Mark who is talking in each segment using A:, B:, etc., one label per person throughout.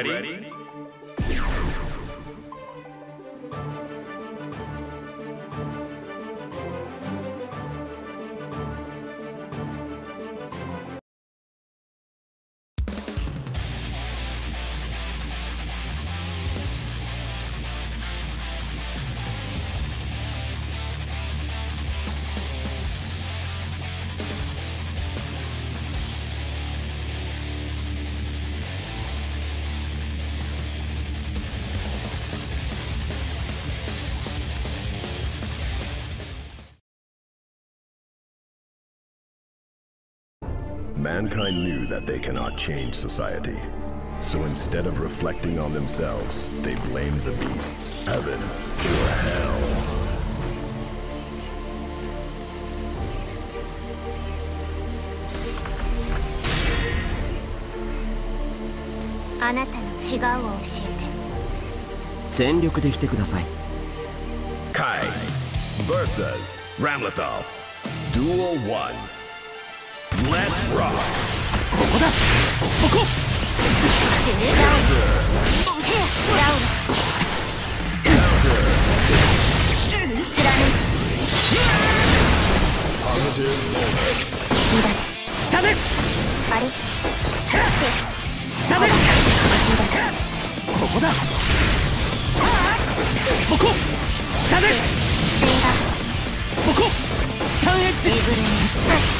A: Ready? Ready?
B: Mankind knew that they cannot change society. So instead of reflecting on themselves, they blamed the beasts, heaven, or hell.
C: あなたの違うを教えて
D: 全力で来てください
B: Kai versus Ramlethal. Duel 1. Let's rock!
D: こ こだここ
C: 死ぬラウンドラウンド貫.離脱
D: 下で
C: あれ
D: 下でここだそこ下で
C: 姿勢が
D: そこスタンエッジ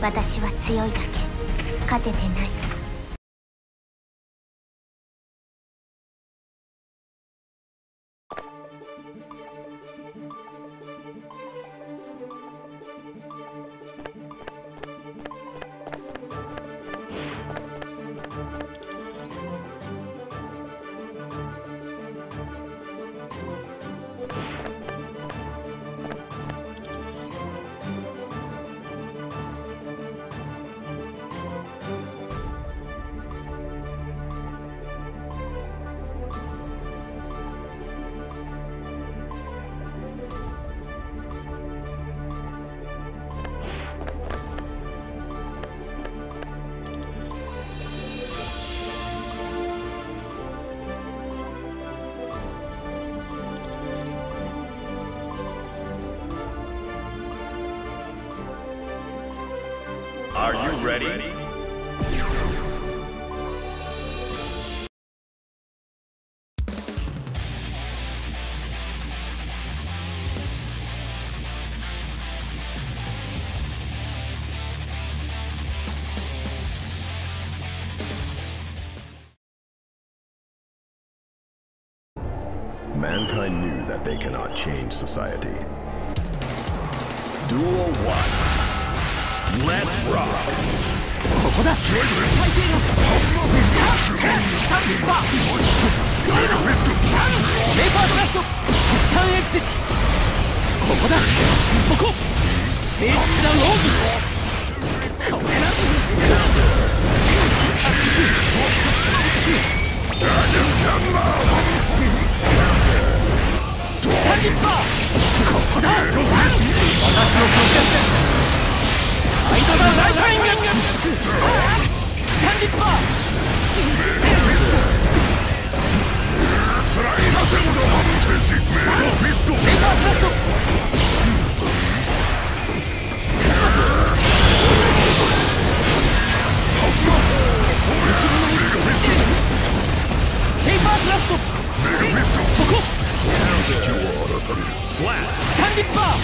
C: 私は強いだけ。勝ててない「
A: ready?
B: Mankind knew that they cannot change society. Duel 1. Let's rock!
D: ここだ。最低だタッチパーパースラットスタンエッジ。ここだ。そこ。誠実なローズこれなスタンッパーここだ Slash! Standing bar!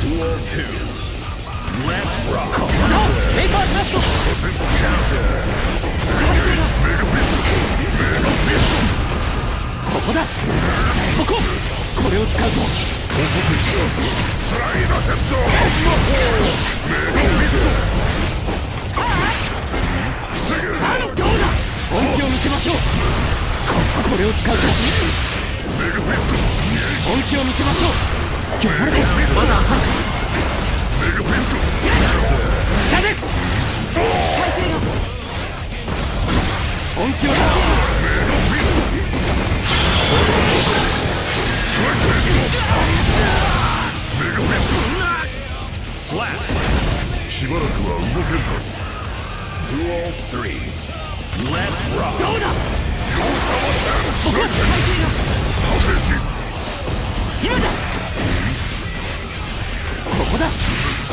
D: Duel 2. ここだそここれを使うぞ補足しようスライドヘッド魔法メロミストさあどうだ本気を見せましょうこれを使うぞ本気を見せましょうまだ下で本気を出そう
A: Slap.
B: しばらくは動けんか Duel 3.
A: Let's rock.
D: どうだ今だここだ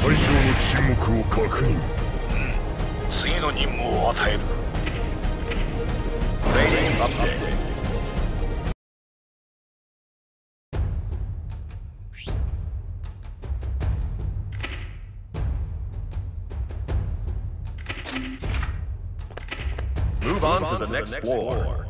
B: 対象の沈黙を確認、
A: 次の任務を与える
D: レイディンアップデートムーブ on to the next.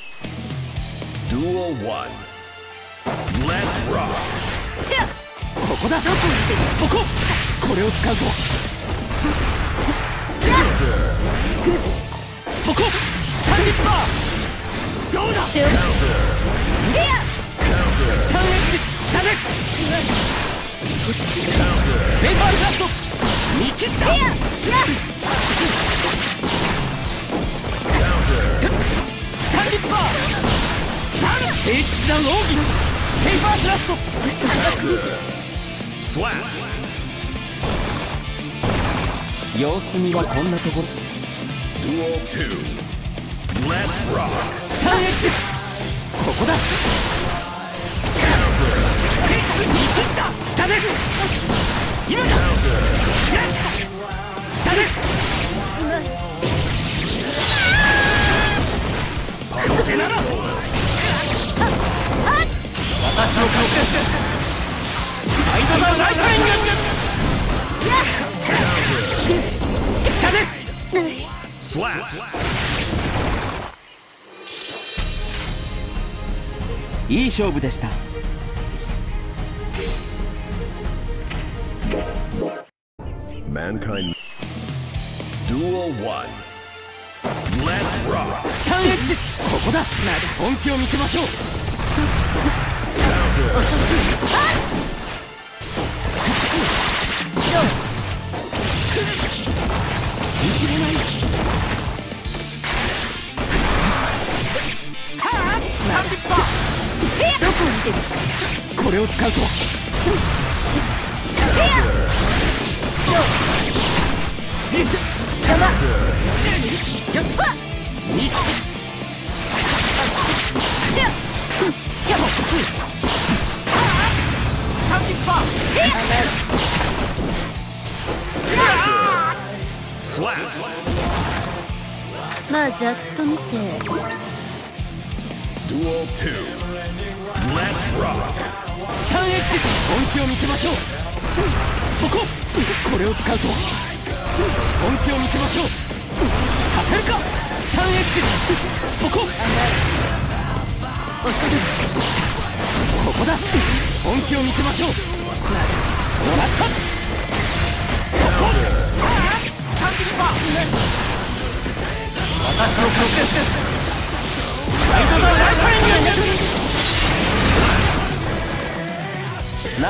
D: さあ聖騎士団ローギペーパーブラスト
A: Slap.
D: 様子見はこんなところ
A: Let's rock.
D: スタンエッジここだ見切った下で今だ下でこれなら私の顔アイドルライトニング下で
A: Slap.
D: いい勝負でした
B: Duel 1
A: Let's rock.
D: スタンエッジこ
A: こだ。本気を見せましょう
C: こを見てる
A: ーこれを使うと。
C: 邪魔
A: やっ
C: まあざっと見て
E: Duel 2. Let's rock.
A: ターンエッジ本気を見せましょうそここれを使うと本気を見せましょうさせるかターンエッジそこここだ。本気を見せましょう。もらったそこサンディッパー私の確定ですライトだ。ライトエン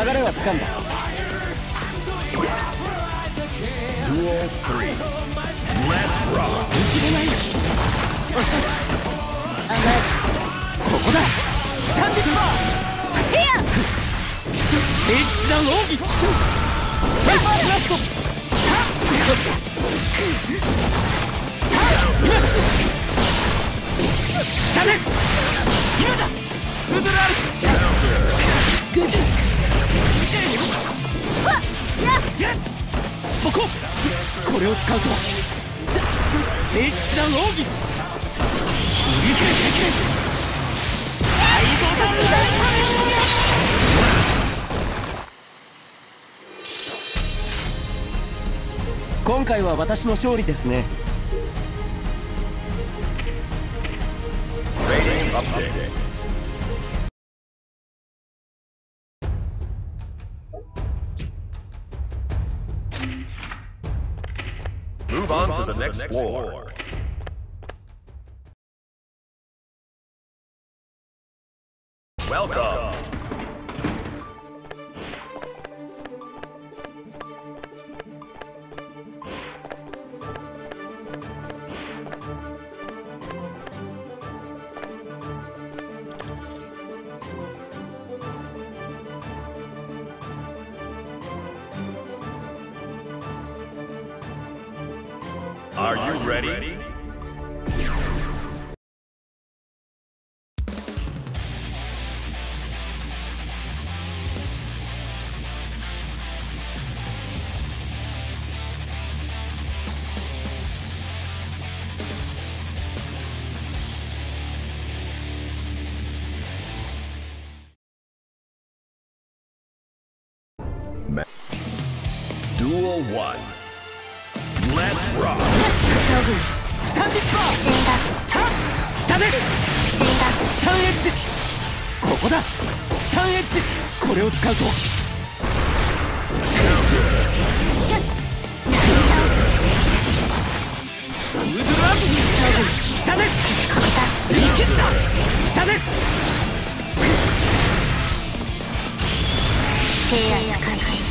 A: 流れはつかんだ。
E: Duel 3. Let's rock.
A: 見切れないここだ。スタンディッパー。
C: ヘア
A: 聖騎士団奥義ラスト下で。今だウドラルそここれを使うと聖騎士団奥義いけいけいけ今回は私の勝利ですね
B: Move on to the next war. Welcome. Welcome. Duel 1. Let's rock.
C: 勝負
A: スタンディッパー
C: 視線だ
A: ターン下で
C: 視線だ
A: スタンエッジここだスタンエッジこれを使うと
C: シュッなぎ倒す
A: ウドラーシ
C: 勝負
A: 下で
C: ここだ
A: 見切った下で
C: 制圧開始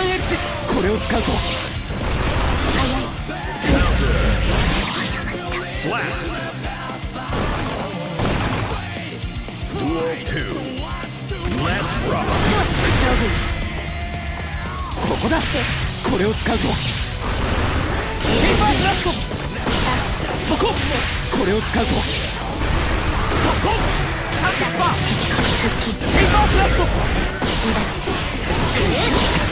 A: ンエッジこれを使うと。
C: 早い
A: ここだこれを使うとペーパーブラストそここれを使うとそこスタンディッパーペーパーブラスト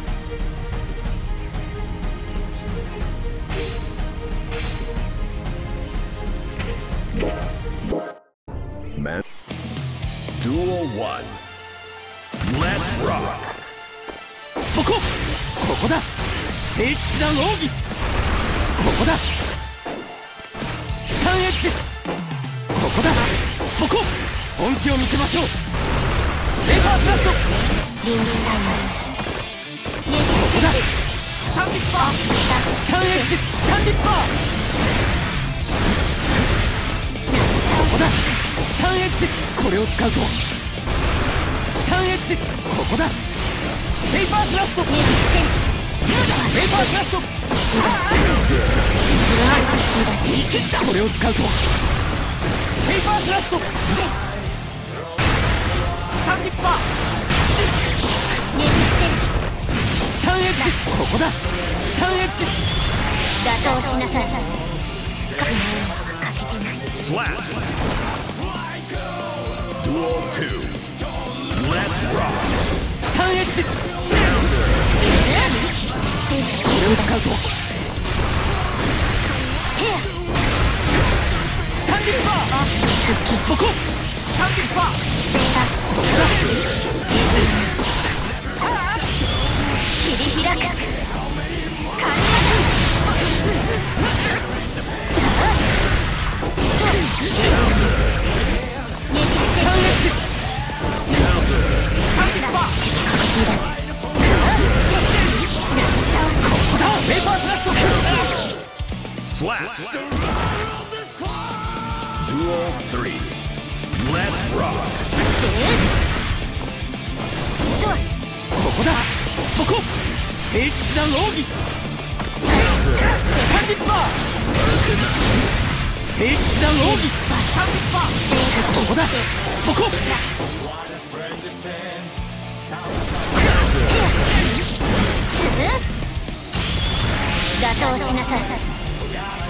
C: 聖騎士団奥義。ここだ。スタンエッジ。ここだ。そこ。本気を見せましょう。ペーパースラット
A: リングタイム
C: ここだ。スタンディッパー。スタンエッジ。スタンディッパー。ここだ。スタンエッジ。これを使うとスタンエッジ。ここだ。ペーパースラスト。これを使うとペーパースラットスタンディッパー
A: ネル
C: スタンエッジここだスタンエッジ
A: 打倒しなさいか欠けてない
B: Slap. Duel 2. Let's rock.
C: スタンエッジこれを使うとスタンディッパーそこスタンディッパー。
A: 姿勢が切り開く神ネルセ
B: Slap. Duel 3. Let's rock.
C: ここだそこ聖騎士団奥義スタンディッパー聖騎士団奥義スタンディッパーここだそこ
A: 打倒しなさい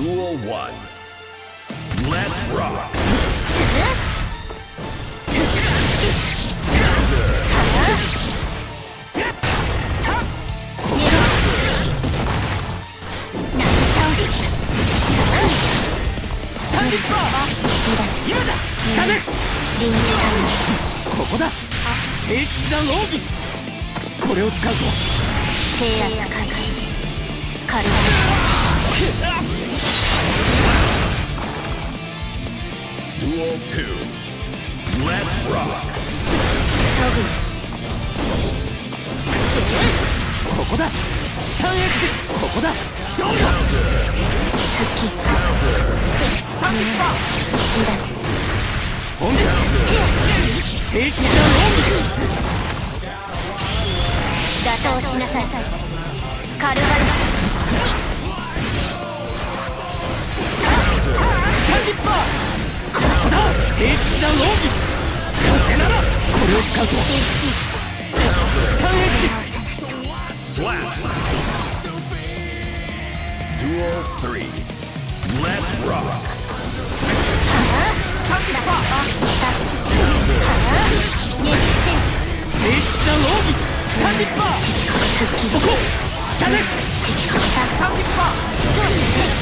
F: Duel 1.
B: Let's rock.
C: ス
B: Duel 2. Let's rock.
C: ここだ。スタンエッジここだ。どうだ
A: 復帰
C: スタンディッパー
A: 離脱
C: 本気聖騎士団奥義
A: 打倒しなさいカルバ
C: スタンディッパーここだ聖騎士団奥義これならこれを使うとスタンエッジ
B: Slap. Duel 3. Let's rock.
C: スタンディッパー
A: ネルセ
C: 聖騎士団奥義スタンディッパーそこ下でスタンディッパー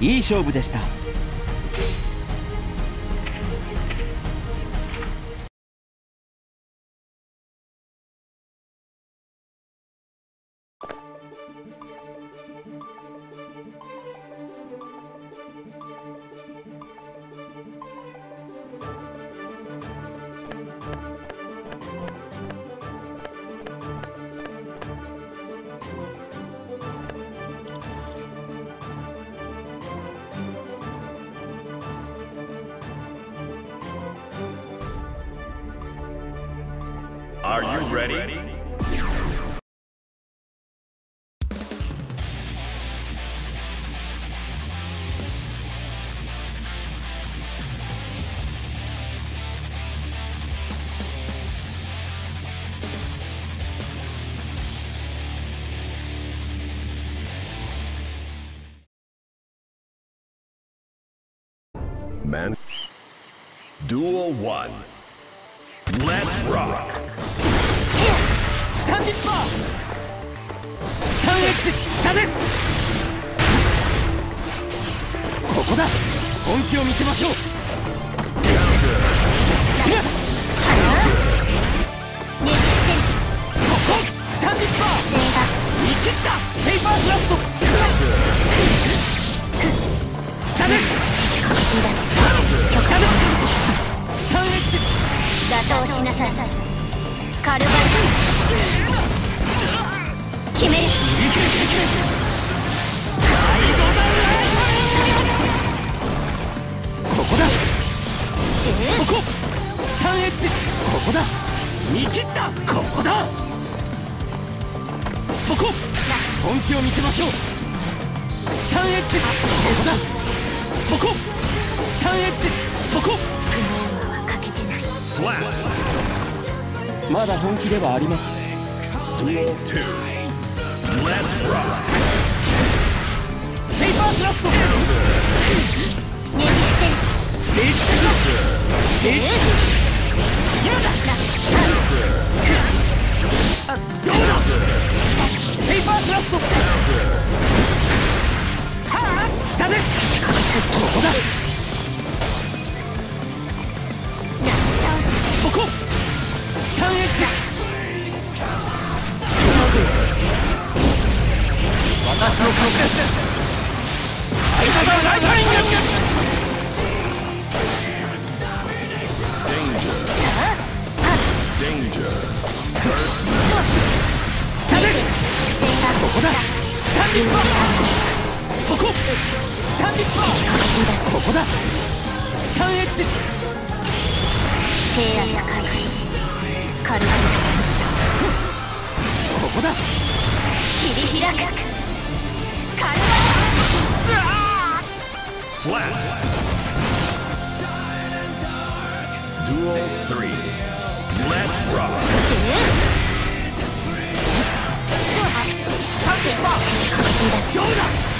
A: い
C: い勝負でした
B: Are you ready?
G: Man. Duel 1.
B: Let's rock.
C: スタンディッパースタンエッジ下ですここだ。本気を見せましょう。
H: ねじ伏せる
C: そこスタンディッパー
H: 姿勢が
C: 見切ったペーパークラフト下で
H: 離脱
C: 下でスタンエッジ
H: 打倒しなさいカルバル決める
C: こだここここだ見切ったここだそこ本気を見せましょうスタンエッジここだそこスタンエッジそこ
H: はかけてない
B: Slap.
C: まだ本気ではあります
B: Duel 2. Let's rock.
C: ペーパークラ下で。すここ。だ
H: なぎ倒す
C: そこスタンエッジ私のプロセスです間がライタリング下でここだ。スタンディッパーそこ。スタンディッパーここだ。スタンエッジ
H: 制圧開始。カルバル
C: ここだ。
H: 切り開く。カルバ
B: Slap. Duel 3. Let's rock.
H: ルシューそうあ
C: スタンディッパー
H: 離脱
C: どうだ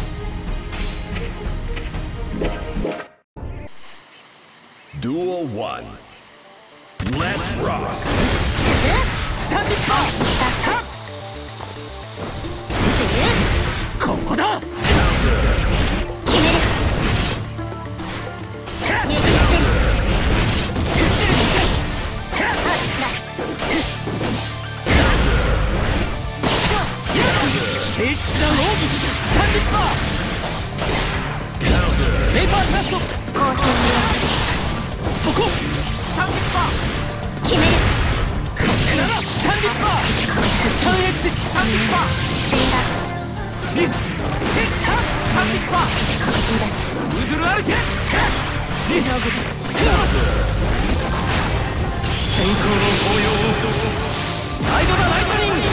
H: ー
C: ウドラールスタンディッパーウドラールダそこスタンリッパー
H: 決める。勝
C: ッだなスタンリッパースタン
H: エクセ
C: ススタンリッパー
H: 視線だ
C: リンシッタスタンリッパー
H: 離脱
C: ウドルアルテリンクローズ先行の抱擁
A: ライドだライトニング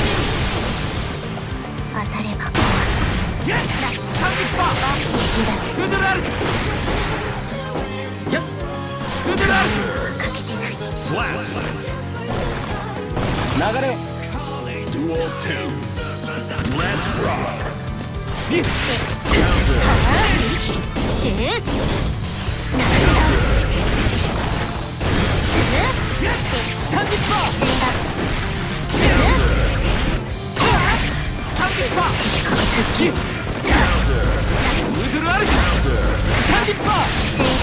I: 当たれば
A: ジェッタンディッパー
I: 離脱
A: ウドラル
B: Slap.
A: Nagare.
B: Dual two. Let's rock.
A: Counter. Shoot. Counter. Static
C: block. Counter. Static block. Counter.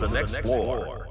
C: the next war. war.